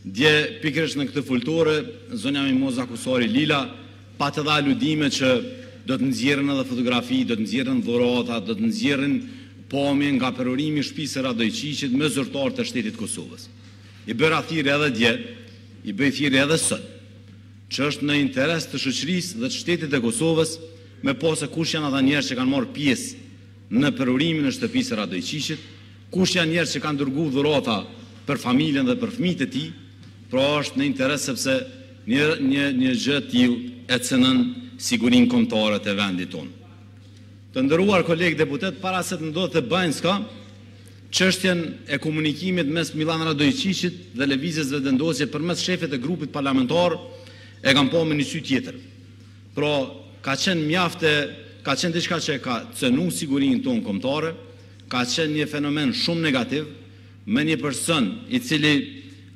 Dje, pikërisht në këtë foltore, zonja Mimoza Kusari Lila pat edhe aludime që do të nxjerrin edhe fotografi, do të nxjerrin dhurata, do të nxjerrin pamje nga përurimi i shpisë së Radoiçiqit me zyrtarë të shtetit të Kosovës. I bëra thirrje edhe dje, i bëj thirrje edhe sot, që është në interes të shoqërisë dhe të shtetit të Kosovës me pa se kush janë ata njerëz që kanë marrë pjesë në përurimin e shtëpisë së Radoiçiqit, Kush janë njerëz që kanë dërgu dhurata për familjen dhe për fëmijët e tij, pra është në interes sepse një një një gjë e tillë e cenon sigurinë kombëtare të vendit tonë. Të nderuar kolegë deputetë para se të ndodhte Banjska, çështjen e komunikimit mes Millan Radoiçiçit dhe Lëvizjes Vetëvendosje përmes shefes së grupit parlamentar e kam pa me një sy tjetër. Pra ka qenë mjaft e ka qenë diçka që e ka cenu sigurinë tonë kombëtare, Ka qenë një fenomen shumë negativ, me një person i cili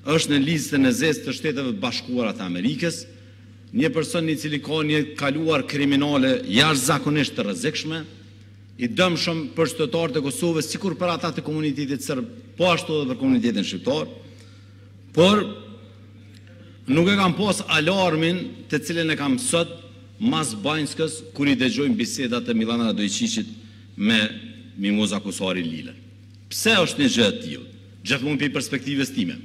është në listën e zezë të Shteteve të Bashkuara të Amerikës, një person i cili ka një të kaluar kriminale jashtëzakonisht të rrezikshme, i dëmshëm për qytetarët e Kosovës, sikur për ata të komunitetit serb, po ashtu edhe për komunitetin shqiptar, por nuk e kam pas alarmin të cilin e kam sot mas Banjskës kur i dëgjojmë bisedat e Millan Radoiçiqit me Mimoza Kusari Lilën. Pse është një gjë e tillë? Gjithmonë prej perspektivës time.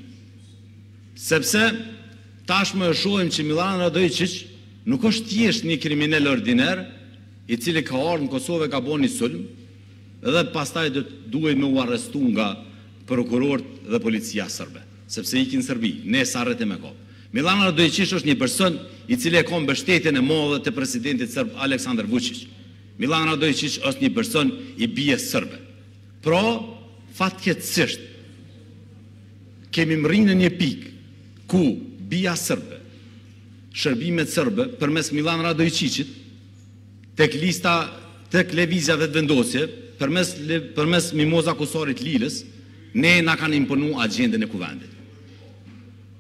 Sepse tashmë e shohim që Millan Radoiçiç nuk është thjesht një kriminel ordiner, i cili ka ardhur në Kosovë e ka bërë një sulm dhe pastaj do të duhej me u arrestu nga prokurorët dhe policia sërbe, sepse ik në Serbi, ne s'arritëm me kap. Millan Radoiçiç është një person i cili e ka mbështetjen e madhe të presidentit sërb Aleksandar Vuçiç. Millan Radoiçiç është një person i BIA-s sërbe. Pra, fatkeqësisht, kemi mrri në një pikë ku BIA sërbe, shërbimet sërbe përmes Millan Radoiçiçit tek lista tek Lëvizja Vetëvendosje, përmes përmes Mimoza Kusari Lilës, ne na kanë imponu agjendën e Kuvendit.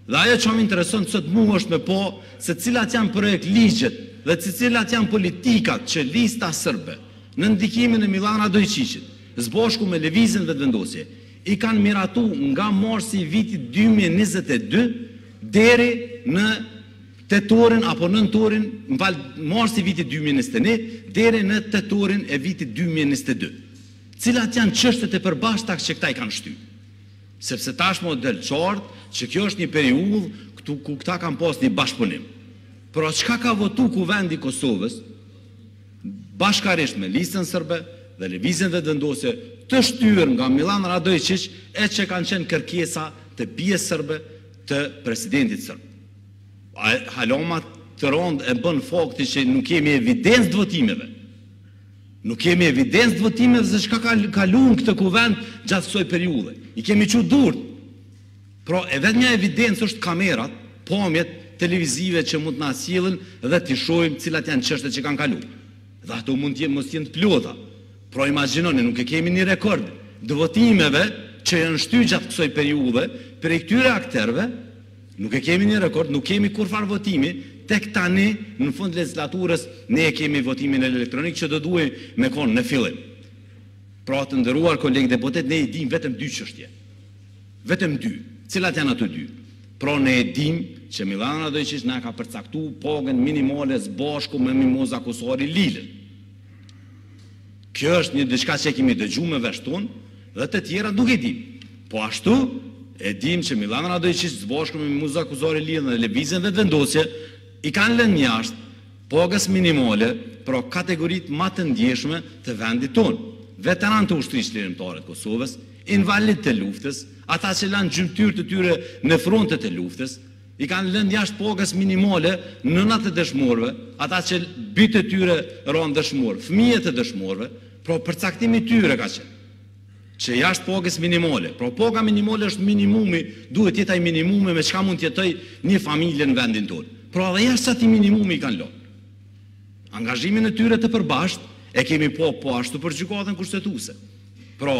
Dhe ajo që më intereson sot mu është me pa se cilat janë projektligjet dhe se cilat janë politikat që Lista Sërbe, nën ndikimin e Millan Radoiçiqit, së bashku me Lëvizjen Vetëvendosje, i kanë miratu nga marsi i vitit dy mijë e njëzet e dy deri në tetorin apo nëntorin, më fal, marsi i vitit dy mijë e njëzet e një deri në tetorin e vitit dy mijë e njëzet e dy. Cilat janë çështjet e përbashkëta që këta i kanë shty? Sepse tashmë po del qartë që kjo është një periudhë ku këta kanë pas një bashkëpunim. Pra çka ka votu Kuvendi i Kosovës bashkarisht me Listën Sërbe dhe Lëvizjen Vetëvendosje të shtyrë nga Millan Radoiçiq e që kanë qenë kërkesa të BIA-s sërbe të presidentit sërb. E hala ma të rëndë e bën fakti që nuk kemi evidencë të votimeve. Nuk kemi evidencë të votimeve se çka ka kalu në këtë kuvend gjatë kësaj periudhe. I kemi çu durt. Pra, e vetmja evidencë është kamerat, pamjet televizive që mund të na sjellin dhe t'i shohim cilat janë çështjet që kanë kalu. Dhe ato mund të mos jenë të plota. Pra, imagjinoni, nuk e kemi një rekord të votimeve që janë shty gjatë kësaj periudhe prej këtyre akterëve, Nuk e kemi një rekord, nuk kemi kurrfarë votimi, tek tani në fund legjislaturës ne e kemi votimin elektronik që do duhej me kon në fillim. Pra të nderuar kolegë deputetë, ne e dimë vetëm dy çështje. Vetëm dy. Cilat janë ato dy? Pra ne e dimë që Millan Radoiçiq na e ka përcaktu pagën minimale së bashku me Mimoza Kusari Lilën. Kjo është një diçka që e kemi dëgju me veshtë tonë dhe të tjerat nuk e dimë. Po ashtu, e dimë që Millan Radoiçiq së bashku me Mimoza Kusari Lilën dhe Lëvizjen Vetëvendosje i kanë lënë jashtë pagës minimale pra kategoritë ma të ndjeshme të vendit tonë, Veteranë të Ushtrisë Çlirimtare të Kosovës, Invalidë të Luftës, ata që lanë gjymtyrët e tyre në frontet e luftës, I kanë lënë jashtë pagës minimale nënat e dëshmorëve, ata që bijtë e tyre ranë dëshmorë, fëmijët e dëshmorëve, pra përcaktimi i tyre ka qenë që jashtë pagës minimale, pra paga minimale është minimumi, duhet të jetë ai minimumi me çka mund të jetojë një familje në vendin tonë. Pra edhe jashtë atij minimumi i kanë lënë. Angazhimin e tyre të përbashkët e kemi po po ashtu për gjykatën kushtetuese. Pra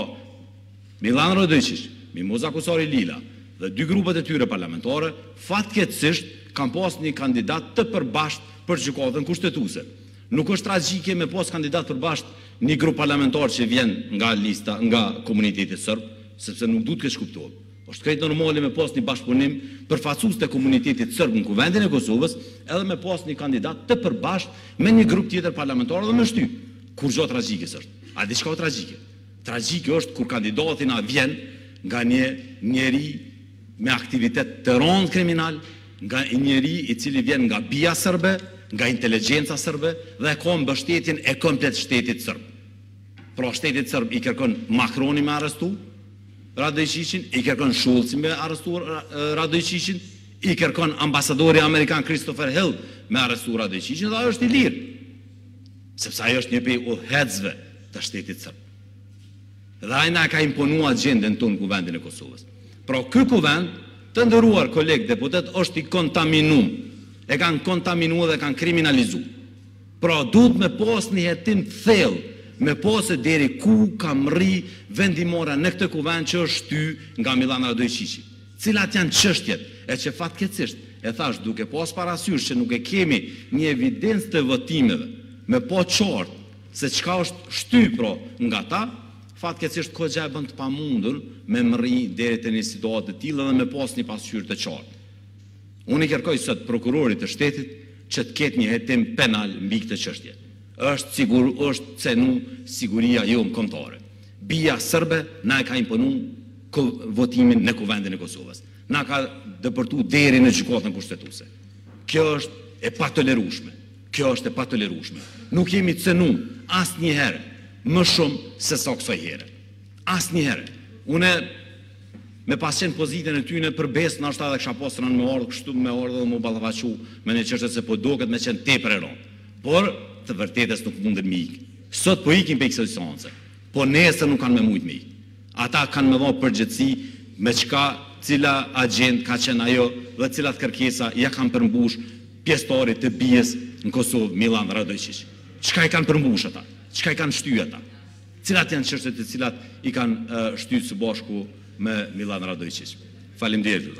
Millan Radoiçiq, Mimoza Kusari Lila dhe dy grupat e tyre parlamentare fatkeqësisht kanë pasë një kandidat të përbashkët për Gjykatën Kushtetuese. Nuk është tragjike me pasë kandidat të përbashkët një grup parlamentar që vjen nga lista nga komuniteti sërb, sepse nuk duhet të keqkuptohem. Është krejt normale me pasë një bashkëpunim përfaqësuesit e komunitetit sërb në Kuvendin e Kosovës edhe me pasë një kandidat të përbashkët me një grup tjetër parlamentar dhe me shty. Kurgjo tragjike s'është. A di çka o tragjike? Tragjike është kur kandidati na vjen nga një njeri me aktivitet të rëndë kriminal, nga një njeri i cili vjen nga BIA sërbe, nga inteligjenca sërbe dhe e ka mbështetjen e komplet shtetit sërb. Pra shtetit sërb i kërkon Makroni me arrestu Radoiçiqin, i kërkon Sholci me arrestu Radoiçiqin, i kërkon ambasadori amerikan Christopher Hill me arrestu Radoiçiqin dhe ai është i lirë. Sepse ai është një prej udhëheqësve të shtetit serb. Dhe ai na e ka imponu agjendën tonë në Kuvendin e Kosovës. Pra ky kuvend, të nderuar kolegë deputetë, është i kontaminum. E kanë kontaminu edhe e kanë kriminalizu. Pra duhet me pas një hetim të thellë, me pa se deri ku ka mri vendimmarrja në këtë kuvend që është shty nga Milan Radoiçiçi. Cilat janë çështjet? E që fatkeqësisht, e thashë, duke pasë parasysh që nuk e kemi një evidencë të votimeve, me pa qartë se çka është shty pra nga ta, fatkeqësisht kjo gja e bën të pamundur me mrri deri te një situatë të tillë dhe me pasë një pasqyrë të qartë. Unë i kërkoj sot Prokurorit të Shtetit që të ketë një hetim penal mbi këtë çështje. Është sigur është cenu siguria jonë kombëtare. BIA serbe na e ka imponu votimin në Kuvendin e Kosovës. Na ka depërtu deri në Gjykatën Kushtetuse. Kjo është e patolerushme. Kjo është e patolerushme. Nuk jemi cenu asnjëherë më shumë se sa kësaj here. Asnjëherë. Unë me pas qenë n'pozitën e tyne për besë ndoshta edhe kisha pas ranë me ardhë kështu me ardhë edhe mu ballafaqu me një çështje se po duket me qenë tepër e rëndë. Por, të vërtetës nuk munden me ikë. Sot po ikin prej kësaj seance, po nesër nuk kanë me mujt me ikë. Ata kanë me dha përgjegjësi me çka, cila agjendë ka qenë ajo dhe cilat kërkesa ia kanë përmbushë pjesëtarit të BIA-s në Kosovë, Milan Radoiçiq. Çka i kanë përmbushë ata? Çka i kanë shty ata? Cilat janë çështjet të cilat i kanë shty së bashku me Milan Radoiçiq? Faleminderit.